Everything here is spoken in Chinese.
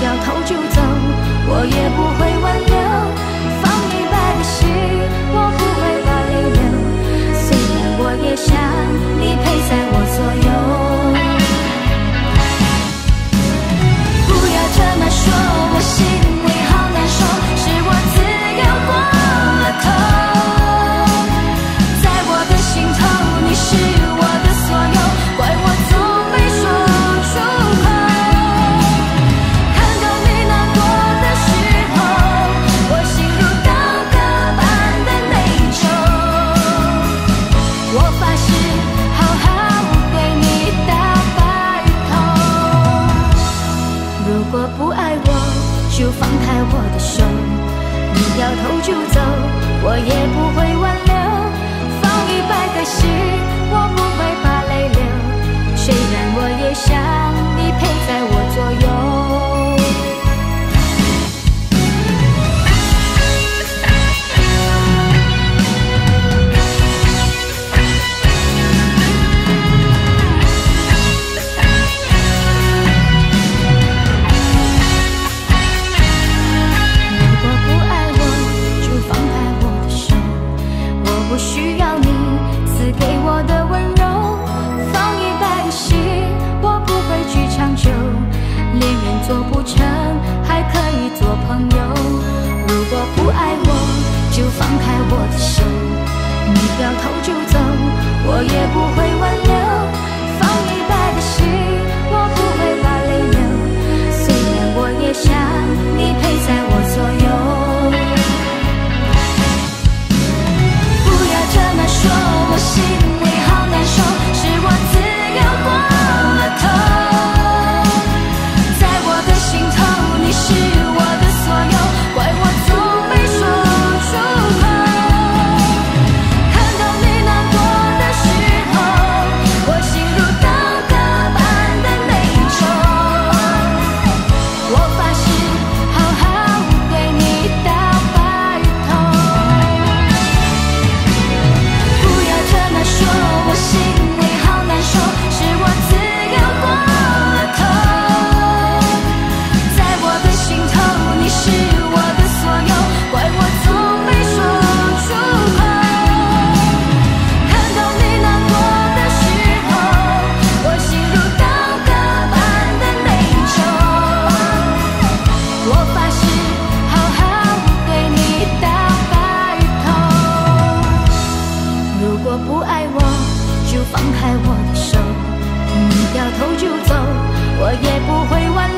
掉头就走。掉头就走，我也不会挽留。放一百个心，我。掉头就走我也不会不爱我就放开我的手，你掉头就走，我也不会挽留。